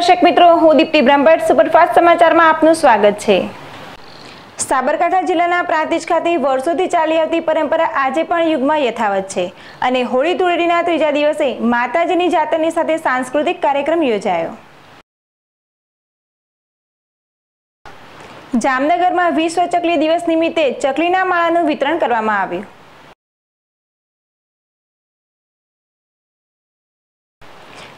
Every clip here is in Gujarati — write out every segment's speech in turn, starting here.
દર્શક મિત્રો, હું દીપ્તિ બ્રહ્મભટ્ટ, સુપરફાસ્ટ સમાચારમાં આપનું સ્વાગત છે. સાબરકાંઠા જિલ્લાના પ્રાંતિજ ખાતે વર્ષોથી ચાલી આવતી પરંપરા આજે પણ યુગમાં યથાવત છે અને હોળી ધૂળેટીના ત્રીજા દિવસે માતાજીની જાતરની સાથે સાંસ્કૃતિક કાર્યક્રમ યોજાયો. જામનગરમાં વિશ્વ ચકલી દિવસ નિમિત્તે ચકલીના માળાનું વિતરણ કરવામાં આવ્યું.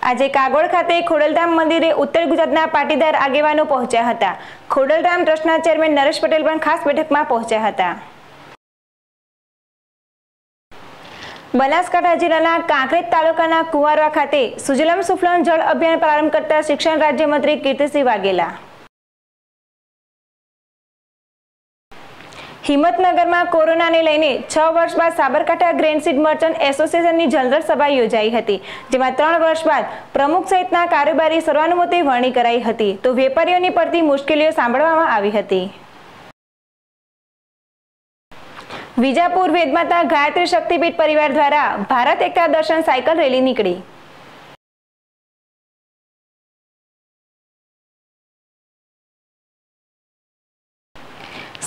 આજે કાગોળ ખાતે ખોડલધામ મંદિરે ઉત્તર ગુજરાતના પાટીદાર આગેવાનો પહોંચ્યા હતા. ખોડલધામ ટ્રસ્ટના ચેરમેન નરેશ પટેલ પણ ખાસ બેઠકમાં પહોંચ્યા હતા. બનાસકાંઠા જિલ્લાના કાંકરેજ તાલુકાના કુવારવા ખાતે સુજલમ સુફલમ જળ અભિયાન પ્રારંભ કરતા શિક્ષણ રાજ્યમંત્રી કીર્તિસિંહ વાઘેલા હિંમતનગરમાં કોરોનાને લઈને છ વર્ષ બાદ સાબરકાંઠા ગ્રેન્ડસીડ મર્ચન્ટ એસોસિએશનની જનરલ સભા યોજાઈ હતી, જેમાં ત્રણ વર્ષ બાદ પ્રમુખ સહિતના કારોબારી સર્વાનુમતે વરણી કરાઈ હતી. તો વેપારીઓની પડતી મુશ્કેલીઓ સાંભળવામાં આવી હતી. વિજાપુર વેદમાતા ગાયત્રી શક્તિપીઠ પરિવાર દ્વારા ભારત એકતા દર્શન સાયકલ રેલી નીકળી.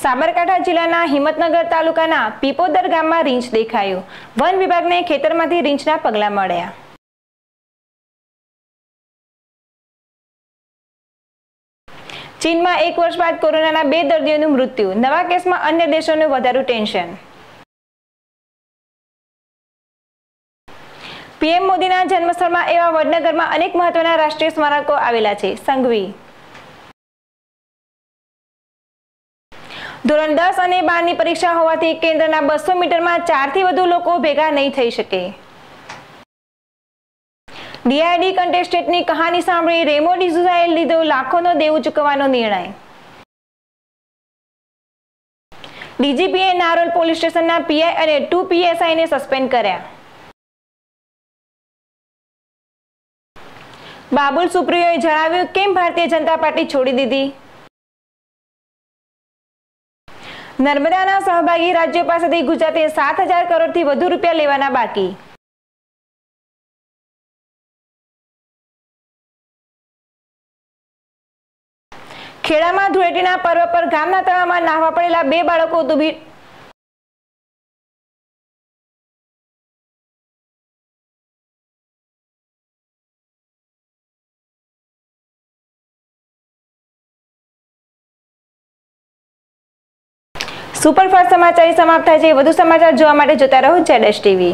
સાબરકાંઠા જિલ્લાના હિંમતનગર તાલુકાના પીપોદર ગામમાં રીંછ દેખાયું. વન વિભાગને ખેતરમાંથી રીંછના પગલા મળ્યા. ચીનમાં એક વર્ષ બાદ કોરોનાના બે દર્દીઓનું મૃત્યુ. નવા કેસમાં અન્ય દેશોનું વધારું ટેન્શન. પીએમ મોદીના જન્મસ્થળમાં એવા વડનગરમાં અનેક મહત્વના રાષ્ટ્રીય સ્મારકો આવેલા છે. સંઘવી ધોરણ દસ અને બારની પરીક્ષા હોવાથી કેન્દ્રના બસો મીટરમાં ચારથી વધુ લોકો ભેગા નહીં થઈ શકે. ડીઆઈડી કન્ટેસ્ટેન્ટની કહાની સાંભળી રેમો ડિઝુઝાએ લીધો લાખોનો દેવું ચૂકવવાનો નિર્ણય. ડીજીપીએ નારોલ પોલીસ સ્ટેશનના પીઆઈ અને ટુ પીએસઆઈને સસ્પેન્ડ કર્યા. બાબુલ સુપ્રિયોએ જણાવ્યું, કેમ ભારતીય જનતા પાર્ટી છોડી દીધી? નર્મદાના સહભાગી રાજ્યો પાસેથી ગુજરાતે સાત હજાર કરોડથી વધુ રૂપિયા લેવાના બાકી. ખેડામાં ધૂળેટીના પર્વ પર ગામના તળાવમાં નાહવા પડેલા બે બાળકો ડૂબી સુપરફાસ્ટ સમાચાર સમાપ્ત થાય છે. વધુ સમાચાર જોવા માટે જોતા રહો જેડેશ ટીવી.